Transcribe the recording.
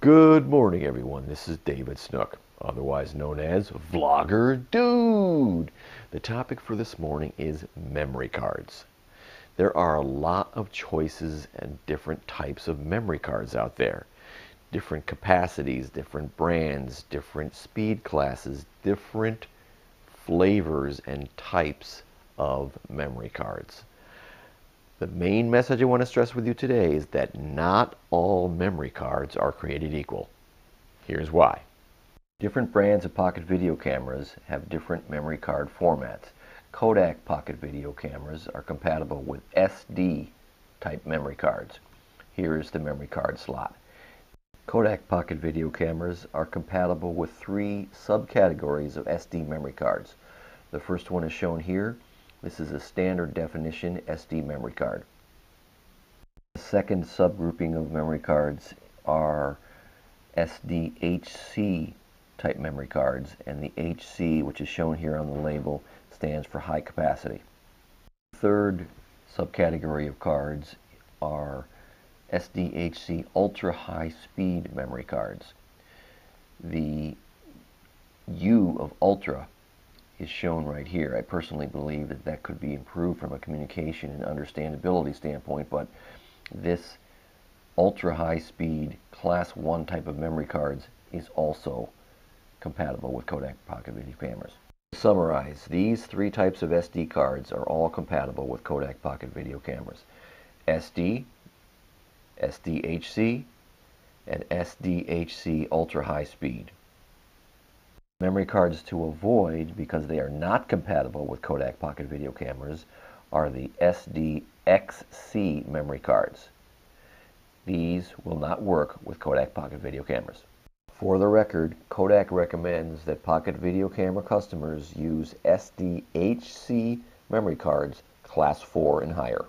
Good morning, everyone. This is David Snook, otherwise known as Vlogger Dude. The topic for this morning is memory cards. There are a lot of choices and different types of memory cards out there. Different capacities, different brands, different speed classes, different flavors and types of memory cards. The main message I want to stress with you today is that not all memory cards are created equal. Here's why. Different brands of pocket video cameras have different memory card formats. Kodak pocket video cameras are compatible with SD type memory cards. Here is the memory card slot. Kodak pocket video cameras are compatible with three subcategories of SD memory cards. The first one is shown here this is a standard definition SD memory card. The second subgrouping of memory cards are SDHC type memory cards, and the HC, which is shown here on the label, stands for high capacity. The Third subcategory of cards are SDHC ultra high speed memory cards. The U of ultra is shown right here. I personally believe that that could be improved from a communication and understandability standpoint, but this ultra high speed class 1 type of memory cards is also compatible with Kodak Pocket Video cameras. To summarize, these three types of SD cards are all compatible with Kodak Pocket Video cameras. SD, SDHC, and SDHC ultra high speed. Memory cards to avoid because they are not compatible with Kodak Pocket video cameras are the SDXC memory cards. These will not work with Kodak Pocket video cameras. For the record, Kodak recommends that Pocket video camera customers use SDHC memory cards class 4 and higher.